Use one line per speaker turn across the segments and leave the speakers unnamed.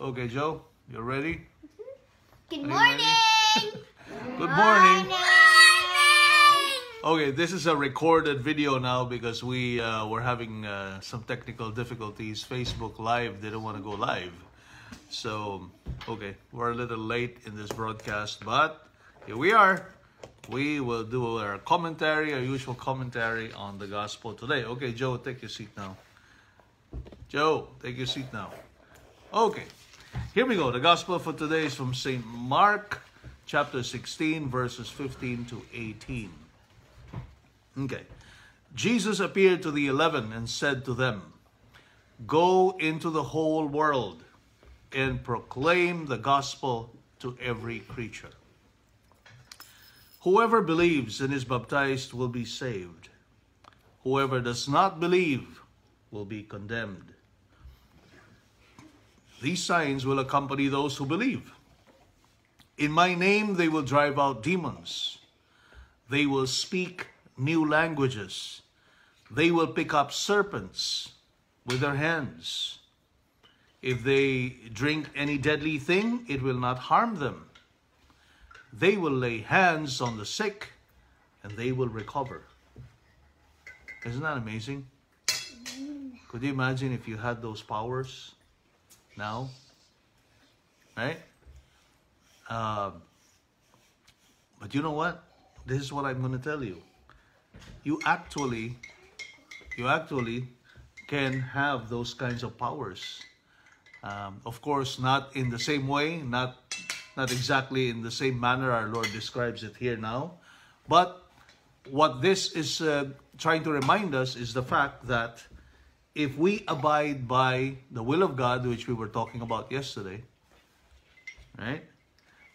Okay, Joe, you ready?
Good
you
morning.
ready? Good morning.
Morning.
Okay, this is a recorded video now because we uh, were having uh, some technical difficulties. Facebook Live didn't want to go live. So, okay, we're a little late in this broadcast, but here we are. We will do our commentary, our usual commentary on the gospel today. Okay, Joe, take your seat now. Joe, take your seat now. Okay, here we go. The gospel for today is from St. Mark, chapter 16, verses 15 to 18. Okay. Jesus appeared to the eleven and said to them, Go into the whole world and proclaim the gospel to every creature. Whoever believes and is baptized will be saved. Whoever does not believe will be condemned. These signs will accompany those who believe. In my name they will drive out demons. They will speak new languages. They will pick up serpents with their hands. If they drink any deadly thing, it will not harm them. They will lay hands on the sick and they will recover. Isn't that amazing? Could you imagine if you had those powers now? Right? Um, but you know what? This is what I'm going to tell you. You actually, you actually can have those kinds of powers. Um, of course, not in the same way, not not exactly in the same manner our Lord describes it here now, but what this is uh, trying to remind us is the fact that if we abide by the will of God, which we were talking about yesterday, right?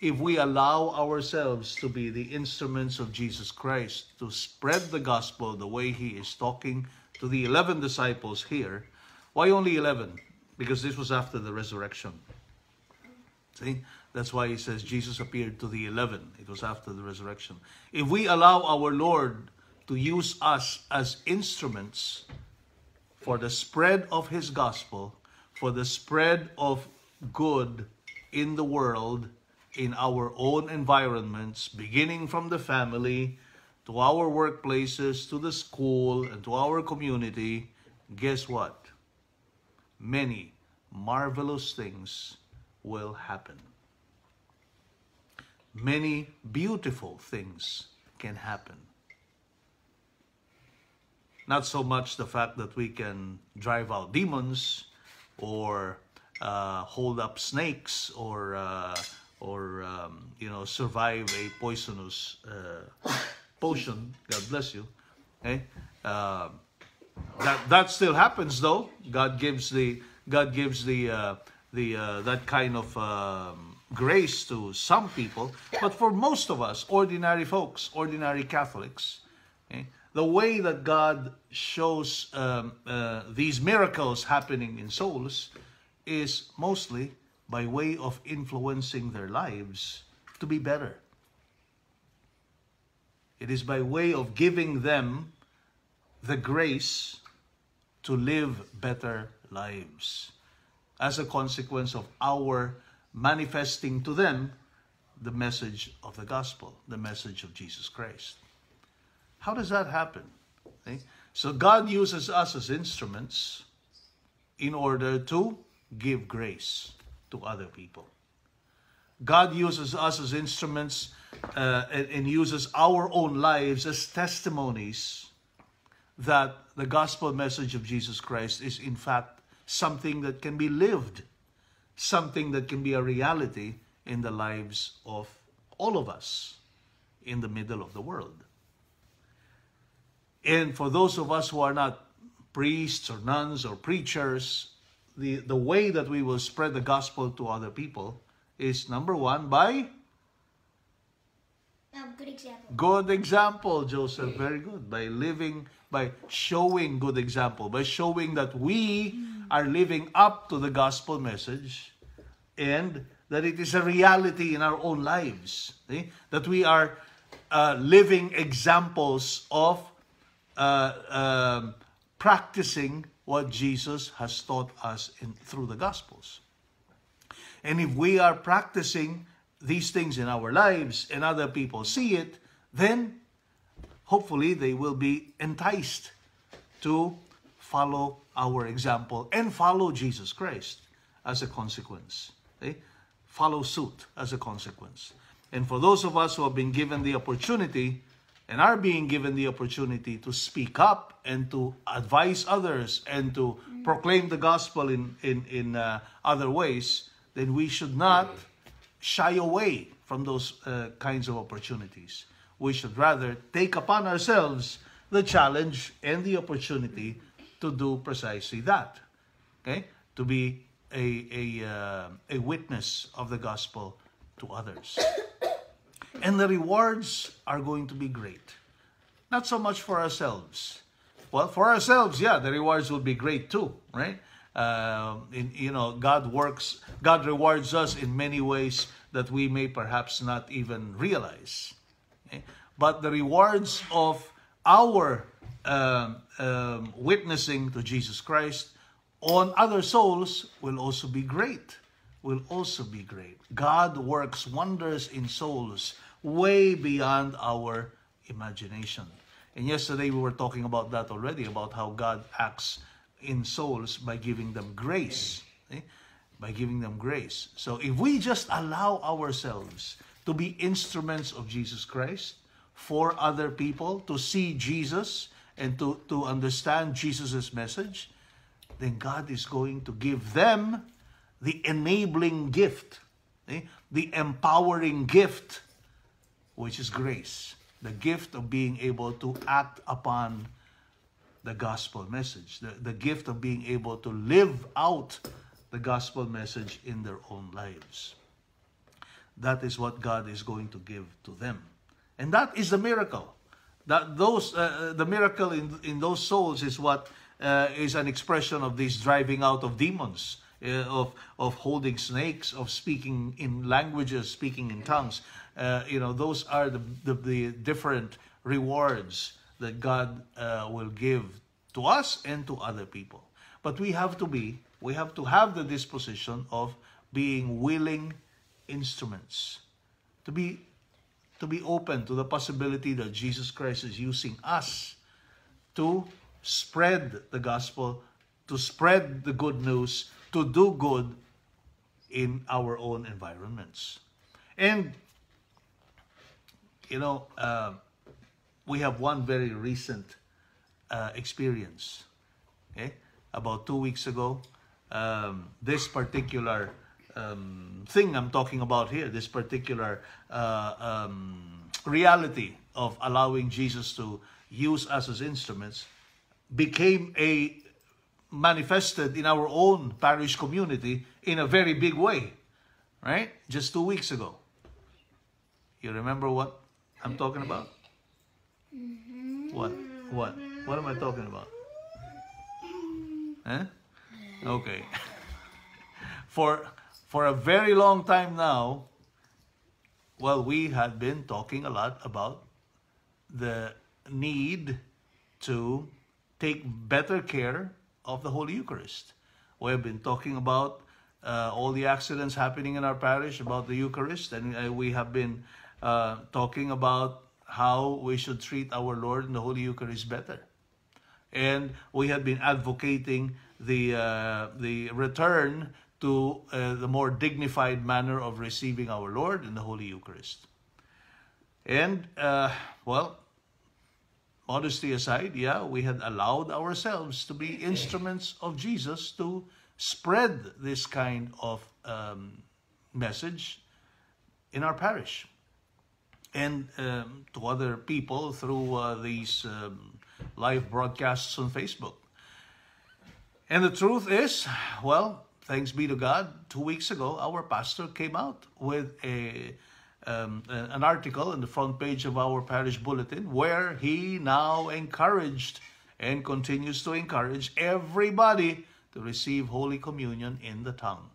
If we allow ourselves to be the instruments of Jesus Christ to spread the gospel the way he is talking to the 11 disciples here, why only 11? Because this was after the resurrection. See? That's why he says Jesus appeared to the 11. It was after the resurrection. If we allow our Lord to use us as instruments for the spread of his gospel, for the spread of good in the world, in our own environments, beginning from the family to our workplaces, to the school, and to our community, guess what? Many marvelous things will happen. Many beautiful things can happen. Not so much the fact that we can drive out demons or uh, hold up snakes or uh, or um, you know survive a poisonous uh, potion. God bless you. Okay, uh, that that still happens though. God gives the God gives the uh, the uh, that kind of um, grace to some people, but for most of us, ordinary folks, ordinary Catholics, okay, the way that God shows um, uh, these miracles happening in souls is mostly by way of influencing their lives to be better. It is by way of giving them the grace to live better lives as a consequence of our manifesting to them the message of the gospel, the message of Jesus Christ. How does that happen? Okay? So God uses us as instruments in order to give grace to other people. God uses us as instruments uh, and, and uses our own lives as testimonies that the gospel message of Jesus Christ is in fact something that can be lived, something that can be a reality in the lives of all of us in the middle of the world. And for those of us who are not priests or nuns or preachers, the, the way that we will spread the gospel to other people is number one, by
Um, good example.
good example, Joseph. Very good. By living, by showing good example, by showing that we are living up to the gospel message and that it is a reality in our own lives. see? That we are uh, living examples of uh, um, practicing what Jesus has taught us in, through the Gospels. And if we are practicing these things in our lives and other people see it, then hopefully they will be enticed to follow our example and follow Jesus Christ as a consequence. Okay? Follow suit as a consequence. And for those of us who have been given the opportunity and are being given the opportunity to speak up and to advise others and to proclaim the gospel in, in, in uh, other ways, then we should not shy away from those uh, kinds of opportunities. We should rather take upon ourselves the challenge and the opportunity to do precisely that. Okay? To be a, a, uh, a witness of the gospel to others. And the rewards are going to be great. Not so much for ourselves. Well, for ourselves, yeah, the rewards will be great too, right? Uh, in, you know, God works, God rewards us in many ways that we may perhaps not even realize. Okay? But the rewards of our um, um, witnessing to Jesus Christ on other souls will also be great. Will also be great. God works wonders in souls way beyond our imagination. And yesterday we were talking about that already, about how God acts in souls by giving them grace. Okay? Eh? By giving them grace. So if we just allow ourselves to be instruments of Jesus Christ for other people, to see Jesus and to, to understand Jesus' message, then God is going to give them the enabling gift, okay? Eh? the empowering gift which is grace, the gift of being able to act upon the gospel message, the, the gift of being able to live out the gospel message in their own lives. That is what God is going to give to them. And that is the miracle. That those uh, uh the miracle in, in those souls is what uh, is an expression of this driving out of demons, uh, of, of holding snakes, of speaking in languages, speaking in tongues uh, you know, those are the, the, the, different rewards that God uh, will give to us and to other people. But we have to be, we have to have the disposition of being willing instruments, to be to be open to the possibility that Jesus Christ is using us to spread the gospel, to spread the good news, to do good in our own environments. And you know, uh, we have one very recent uh, experience. Okay, about two weeks ago, um, this particular um, thing I'm talking about here, this particular uh, um, reality of allowing Jesus to use us as instruments, became a manifested in our own parish community in a very big way, right? Just two weeks ago. You remember what I'm talking about? Mm-hmm. What? What? What am I talking about? Huh? Okay. for for a very long time now, well, we had been talking a lot about the need to take better care of the Holy Eucharist. We have been talking about uh, all the accidents happening in our parish about the Eucharist, and uh, we have been uh, talking about how we should treat our Lord in the Holy Eucharist better. And we have been advocating the, uh, the return to uh, the more dignified manner of receiving our Lord in the Holy Eucharist. And, uh, well, modesty aside, yeah, we had allowed ourselves to be instruments of Jesus to spread this kind of um, message in our parish and um, to other people through uh, these um, live broadcasts on Facebook. And the truth is, well, thanks be to God, two weeks ago, our pastor came out with a um, an article in the front page of our parish bulletin where he now encouraged and continues to encourage everybody to receive Holy Communion in the tongue.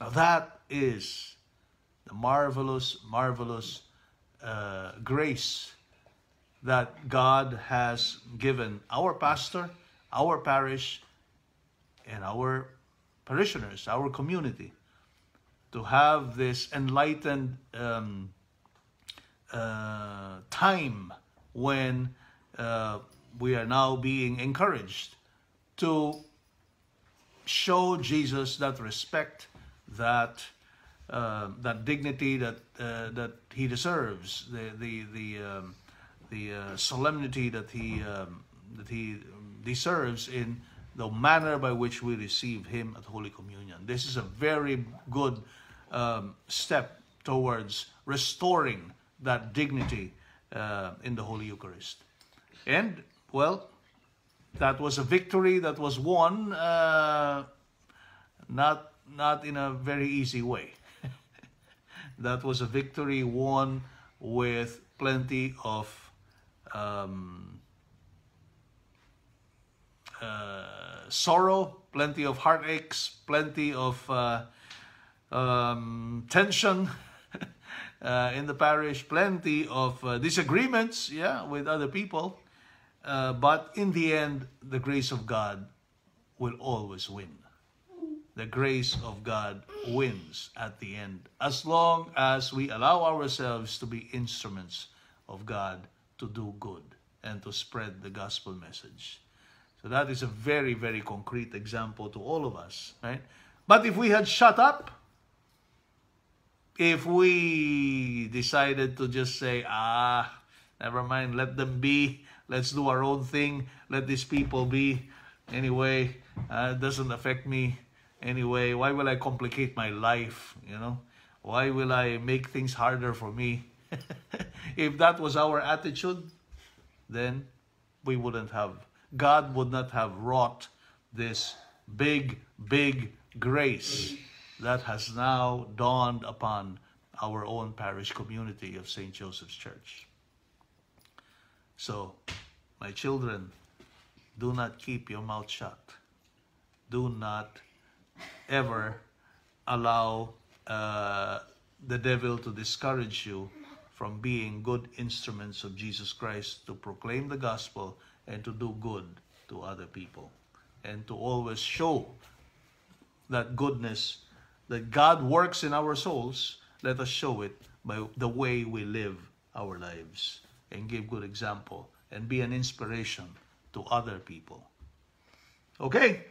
Now that is the marvelous, marvelous uh, grace that God has given our pastor, our parish, and our parishioners, our community, to have this enlightened um, uh, time when uh, we are now being encouraged to show Jesus that respect, that uh, that dignity that uh, that he deserves, the the the um, the uh, solemnity that he um, that he deserves in the manner by which we receive him at Holy Communion. This is a very good um, step towards restoring that dignity uh, in the Holy Eucharist. And, well, that was a victory that was won uh, not, not in a very easy way. that was a victory won with plenty of um, uh, sorrow, plenty of heartaches, plenty of uh, um, tension uh, in the parish, plenty of uh, disagreements, yeah, with other people. Uh, but in the end, the grace of God will always win. The grace of God wins at the end, as long as we allow ourselves to be instruments of God to do good and to spread the gospel message. So that is a very, very concrete example to all of us, right? But if we had shut up, if we decided to just say, ah, never mind, let them be, let's do our own thing, let these people be, anyway, uh, it doesn't affect me anyway, why will I complicate my life, you know? Why will I make things harder for me? if that was our attitude, then we wouldn't have, God would not have wrought this big, big grace that has now dawned upon our own parish community of St. Joseph's Church. So, my children, do not keep your mouth shut. Do not ever allow uh, the devil to discourage you from being good instruments of Jesus Christ to proclaim the gospel and to do good to other people and to always show that goodness that God works in our souls, let us show it by the way we live our lives and give good example and be an inspiration to other people. Okay?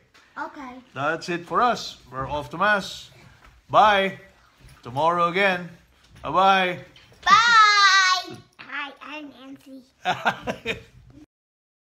Okay.
That's it for us. We're off to Mass. Bye. Tomorrow again. Bye-bye.
Bye. Hi, I'm Nancy.